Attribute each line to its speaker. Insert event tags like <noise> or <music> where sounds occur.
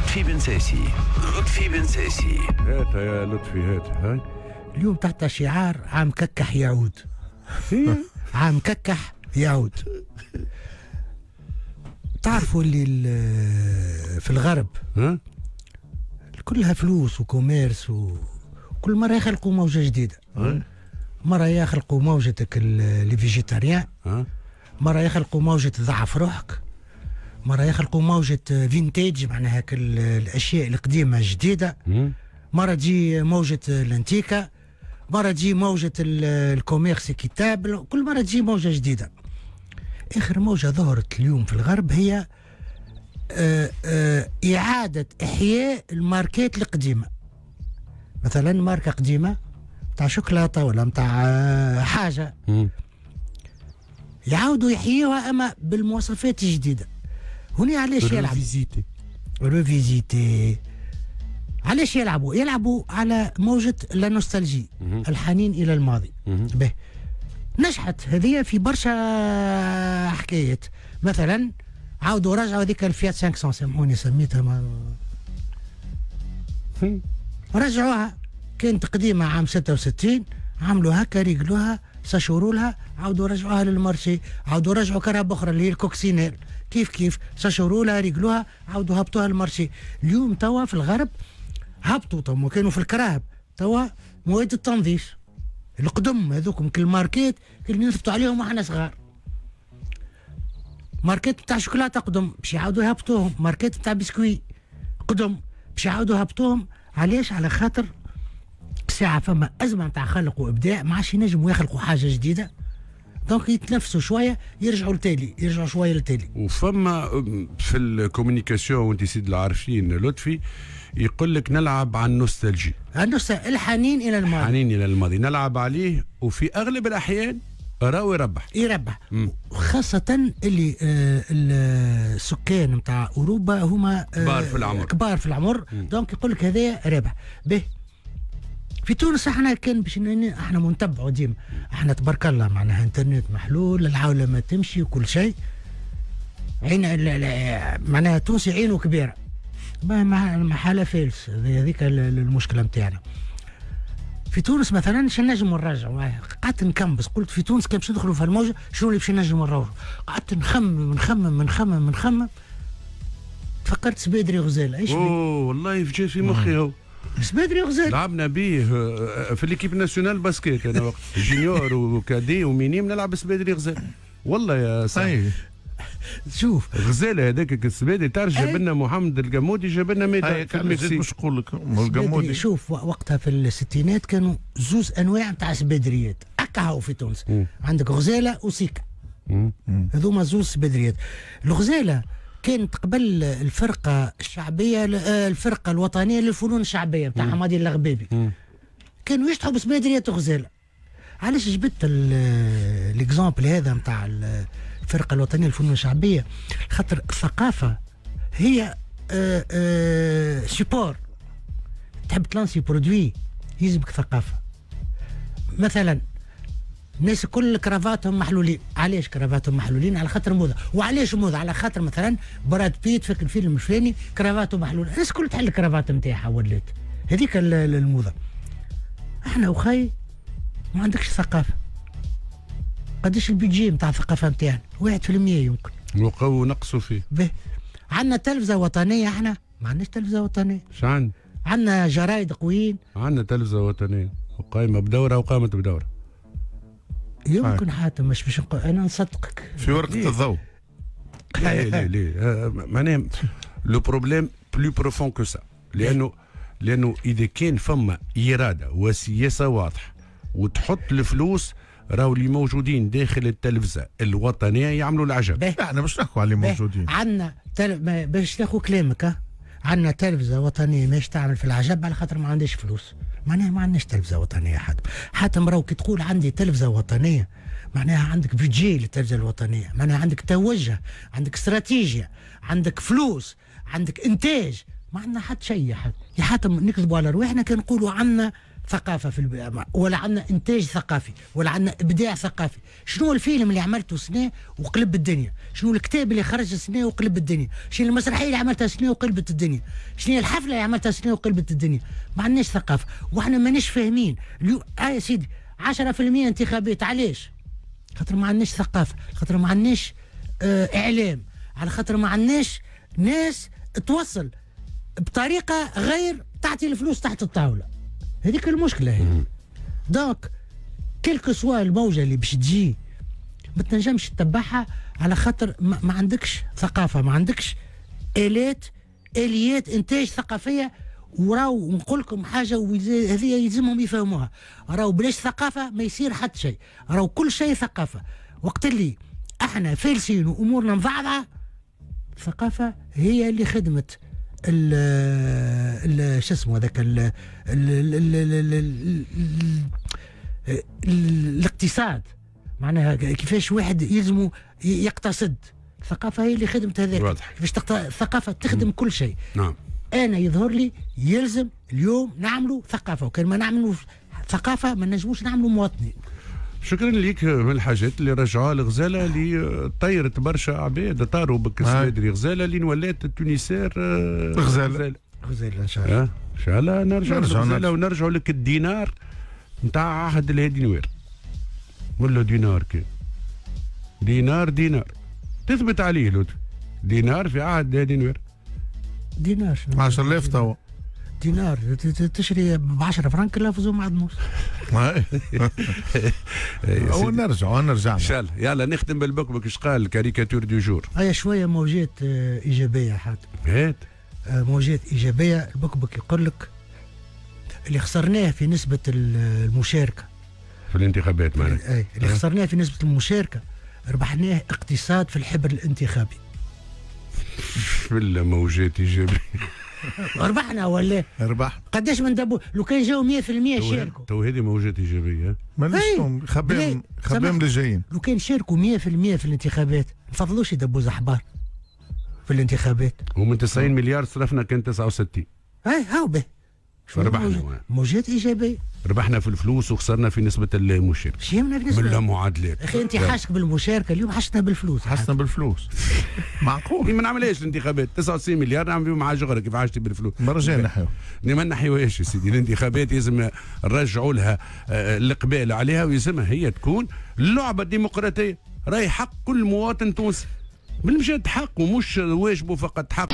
Speaker 1: لطفي بن ساسي. لطفي بن ساسي.
Speaker 2: هات يا لطفي هات. هاي
Speaker 3: اليوم تحت شعار عام ككح يعود. عام ككح يعود. تعرفوا اللي ال- في الغرب
Speaker 2: ها؟
Speaker 3: كلها فلوس و commerce وكل مرة يخلقوا موجة جديدة.
Speaker 2: ها؟
Speaker 3: مرة يخلقوا موجتك ال- les végétariens
Speaker 2: ها؟
Speaker 3: مرة يخلقوا موجة ضعف روحك. مرة يخلقوا موجة vintage معناها هاك ال- الأشياء القديمة الجديدة. مرة تجي موجة الانتيكا مرة تجي موجة ال- ال commerce كتاب كل مرة تجي موجة جديدة. آخر موجة ظهرت اليوم في الغرب هي آه، آه، إعادة إحياء الماركات القديمة. مثلا ماركة قديمة متاع شوكولاتة ولا متاع آه، حاجة. يعاودوا يحيوها أما بالمواصفات الجديدة. هنا علاش يلعب
Speaker 2: revisité.
Speaker 3: revisité. علاش يلعبوا؟ يلعبوا على موجة la
Speaker 2: nostalgie.
Speaker 3: الحنين إلى الماضي. به. نجحت هذه في برشا حكايات. مثلا عاودوا رجعوا هذيك الفيات 500 سامحوني سميتها ما. رجعوها كانت قديمة عام 66 عملوا هكا ريقلوها سشوروا لها عاودوا رجعوها لل marché. عاودوا رجعوا كرهب أخرى اللي هي ال coccinelle. كيف كيف؟ سشوروا لها ريقلوها عاودوا هبطوها لل marché اليوم توا في الغرب هبطوا توا كانوا في الكراهب. توا مواد التنظيف. القدم هذوكم كل ماركات اللي نثبتوا عليهم وإحنا صغار. ماركات بتاع شوكولاتة قدم باش يعاودوا يهبطوهم. ماركات بتاع بسكوي قدم باش يعاودوا يهبطوهم. علاش؟ على خاطر ساعة فما أزمة نتاع خلق وإبداع ما عادش ينجموا يخلقوا حاجة جديدة. donc يتنفسوا شوية يرجعوا لتالي يرجعوا شوية لتالي.
Speaker 2: وفما في ال communication وانت سيد العارفين لطفي يقول لك نلعب على ال
Speaker 3: nostalgie. الحنين إلى الماضي.
Speaker 2: حنين إلى الماضي. نلعب عليه وفي أغلب الأحيان راهو يربح.
Speaker 3: يربح. خاصة اللي آه السكان نتاع أوروبا هما آه
Speaker 2: كبار في العمر.
Speaker 3: كبار في العمر. donc يقول لك هذايا رابح. به في تونس إحنا كان باش إحنا منتبعوا ديما. إحنا تبارك الله معناها إنترنت محلول العولمه تمشي وكل شيء. عين معناها تونسي عينه كبيرة. ما ما ما حالة فالس. هذيك ال- ال- المشكلة نتاعنا في تونس مثلا شنو نجم نرجعوا. قعدت نكمبس. قلت في تونس كان باش ندخلوا في الموجة شنو اللي باش نجم نروحوا؟ قعدت نخمم نخمم نخمم نخمم. تفكرت سبيدري غزال إيش؟
Speaker 2: أوه والله جا في مخي هو.
Speaker 3: سبيدري غزال
Speaker 2: لعبنا به آه، في ليكيب ناسيونال باسكيت أنا وقت. <laughs> جونيور وكادي ومينيم نلعب سبادري غزال والله يا صاحبي
Speaker 4: اي
Speaker 3: شوف.
Speaker 2: غزاله هذاك السبادي تعرف جاب لنا محمد القمودي جاب لنا المكسيك.
Speaker 4: باش نقول لك القمودي.
Speaker 3: شوف وقتها في الستينات كانوا زوز أنواع نتاع سبيدريات هكا هو في تونس.
Speaker 2: مم.
Speaker 3: عندك غزالة وسيكا. هذوما زوز سبيدريات الغزالة كانت قبل الفرقة الشعبية آه، الفرقة الوطنية للفنون الشعبية نتاع حمادي الغبابي
Speaker 2: مم.
Speaker 3: كانوا يشطحوا بسبيدريات غزاله علاش جبت ال- ال exemple هذا نتاع الفرقة الوطنية للفنون الشعبية؟ خاطر الثقافة هي آه، آه، support تحب تلانسي produit يلزمك ثقافة. مثلا الناس كل كرافاتهم محلولين. علاش كرافاتهم محلولين؟ على خاطر موضة. وعلاش موضة؟ على خاطر مثلا براد بيت فيك الفيلم الفلاني كرافاته محلول الناس كل تحل الكرافات نتاعها ولات. هذيك ال- ال- الموضة. إحنا وخي ما عندكش ثقافة. قداش البيجي نتاع الثقافة نتاعنا واحد في المية يمكن.
Speaker 2: وقو نقصوا فيه.
Speaker 3: به. عندنا تلفزة وطنية إحنا. ما عندناش تلفزة وطنية.
Speaker 2: شعن
Speaker 3: عندنا جرايد قويين.
Speaker 2: عندنا تلفزة وطنية. وقايمة بدورة وقامت بدورة.
Speaker 3: يمكن حاتم مش باش نقول أنا نصدقك.
Speaker 4: في ورقة الضوء.
Speaker 2: لا لا لا آه، معناها le problème plus profond que ça لأنه لأنه إذا كان فما إرادة وسياسة واضحة وتحط الفلوس راهو اللي موجودين داخل التلفزة الوطنية يعملوا العجب.
Speaker 4: إحنا باش نحكوا على اللي موجودين.
Speaker 3: عندنا تل... باش تاخذ كلامك عندنا تلفزة وطنية ماش تعمل في العجب على خاطر ما عندهاش فلوس. معناها ما عندناش تلفزة وطنية حتى حتى مرة كي تقول عندي تلفزة وطنية معناها عندك بيجي للتلفزة الوطنية معناها عندك توجه عندك استراتيجية عندك فلوس عندك إنتاج ما عندنا حتى شيء يا حد. يا حاتم نكذبوا على رواحنا كان نقولوا عندنا ثقافة في الب... ولا عندنا إنتاج ثقافي ولا عندنا إبداع ثقافي. شنو الفيلم اللي عملته سنة وقلب الدنيا؟ شنو الكتاب اللي خرج سنة وقلب الدنيا؟ شنو المسرحية اللي عملتها سنة وقلبت الدنيا؟ شنو الحفلة اللي عملتها سنة وقلبت الدنيا؟ ما عندناش ثقافة. وإحنا ماناش فاهمين. اليوم آه يا سيدي 10% انتخابات علاش؟ خاطر ما عندناش ثقافة خاطر ما عندناش آه إعلام. على خاطر ما عندناش ناس توصل بطريقة غير تعطي الفلوس تحت الطاولة. هذيك المشكلة هي دونك كيلكو سوا الموجة اللي باش تجي ما تنجمش تتبعها على خاطر ما, ما عندكش ثقافة ما عندكش آلات آليات إنتاج ثقافية وراو نقول لكم حاجة هذه يلزمهم يفهموها. راو بلاش ثقافة ما يصير حتى شيء. راو كل شيء ثقافة. وقت اللي إحنا فالسين وأمورنا مضعضعه الثقافه هي اللي خدمت. ال شو اسمه ذاك الاقتصاد. معناها كيفاش واحد يلزمه يقتصد الثقافة هي اللي خدمت هذاك.
Speaker 2: واضح.
Speaker 3: كيفاش الثقافة؟ تخدم كل شيء.
Speaker 2: نعم.
Speaker 3: أنا يظهر لي يلزم اليوم نعملوا ثقافة وكان ما نعملوا ثقافة ما نجموش نعملوا مواطنين.
Speaker 2: شكرا ليك من الحاجات اللي رجعوها الغزاله اللي طيرت برشا عباد طاروا بك
Speaker 4: هاي.
Speaker 2: السويدري غزالة اللي ولات التونسير آه،
Speaker 4: غزالة.
Speaker 3: غزال إن شاء الله.
Speaker 2: إن شاء الله نرجع
Speaker 4: نرجع-
Speaker 2: للغزالة
Speaker 4: نرجع.
Speaker 2: ونرجعوا لك الدينار نتاع عهد الهادي نوير. ولا دينار كي. دينار دينار. تثبت عليه لطفي. دينار في عهد الهادي نوير.
Speaker 3: دينار. شنو؟
Speaker 4: 10000 توا.
Speaker 3: دينار. ت- ت- تشري ب 10 فرنك لافزو معدنوس <laughs>
Speaker 4: أو
Speaker 2: سيدي.
Speaker 4: نرجع نرجع
Speaker 2: إن شاء الله. يلا نختم بالبكبك إيش قال؟ caricature du jour.
Speaker 3: هيا شوية موجات آه، إيجابية حاتم
Speaker 2: هات
Speaker 3: آه، موجات إيجابية. البكبك يقول لك اللي خسرناه في نسبة ال- المشاركة.
Speaker 2: في الانتخابات معناها.
Speaker 3: أي اللي خسرناه في نسبة المشاركة ربحناه اقتصاد في الحبر الانتخابي.
Speaker 2: في الموجات إيجابية. <laughs>
Speaker 3: ربحنا ولا
Speaker 4: ربح
Speaker 3: قداش من دبو لو كان جاو 100% شاركوا.
Speaker 2: تو هذه موجات إيجابية.
Speaker 4: ماليش. خبام. خبام جايين
Speaker 3: لو كان شاركوا 100% في الانتخابات ما فضلوش يدبوا زحبار في الانتخابات.
Speaker 2: ومن 90 مليار صرفنا كان 69
Speaker 3: اي هاو به. شو
Speaker 2: ربحنا
Speaker 3: موجات- ايجابيه
Speaker 2: ربحنا في الفلوس وخسرنا في نسبة المشاركة.
Speaker 3: شو يهمنا
Speaker 2: من المعادلات
Speaker 3: أخي أنت حاشك بالمشاركة اليوم حشنا بالفلوس.
Speaker 4: حسنا بالفلوس. <laughs> معقول.
Speaker 2: ما نعملهاش الانتخابات؟ 99 مليار نعمل بهم حاجة أخرى كيف حاجتي بالفلوس؟
Speaker 4: مرة جاي نحيو
Speaker 2: ما نحيوهاش يا سيدي؟ الانتخابات لازم نرجعوا لها آه، الإقبال عليها ويلزمها هي تكون لعبة ديمقراطية. راهي حق كل مواطن تونسي. بالمشهد حق ومش واجبه فقط حق.